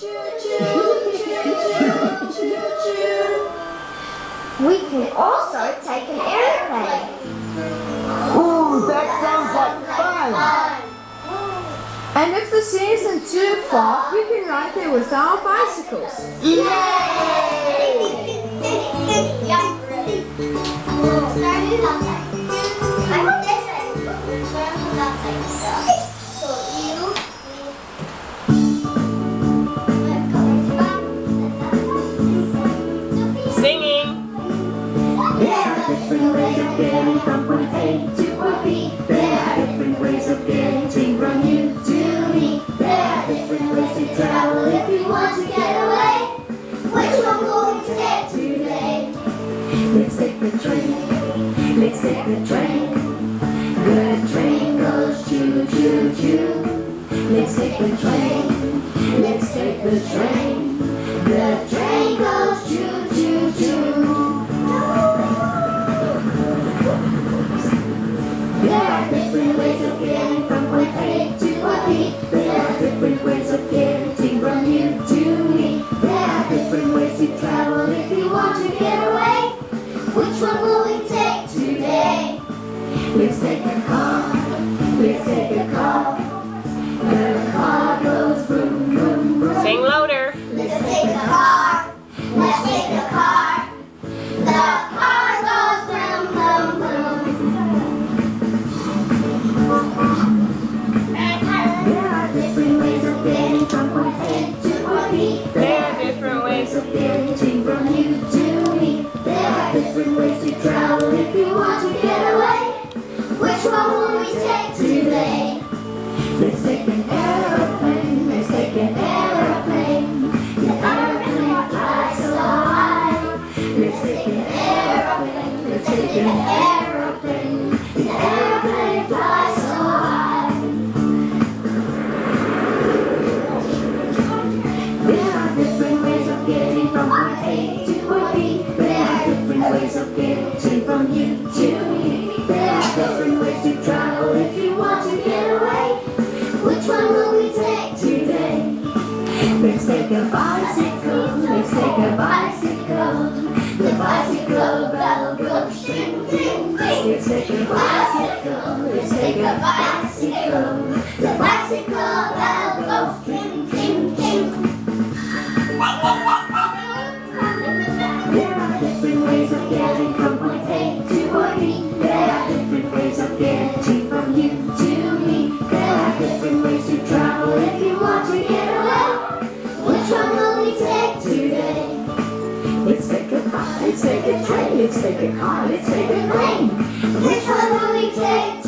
We can also take an airplane. Ooh, that sounds like fun. And if the scene isn't too far, we can ride there with our bicycles. Singing. Travel if you want to get away. Which one will we take today? Let's take the train. Let's take the train. The train goes choo choo choo. Let's take the train. Let's take the train. The train to travel if you want to get away. Which one will we take today? Let's take a car. Let's take a Let's take a bicycle. Let's take a bicycle. Ways of from you to me. There are different ways to travel if you want to get away. Which one will we take today? Let's take a bus, let's take a train, let's take a car, let's take a plane. Which one will we take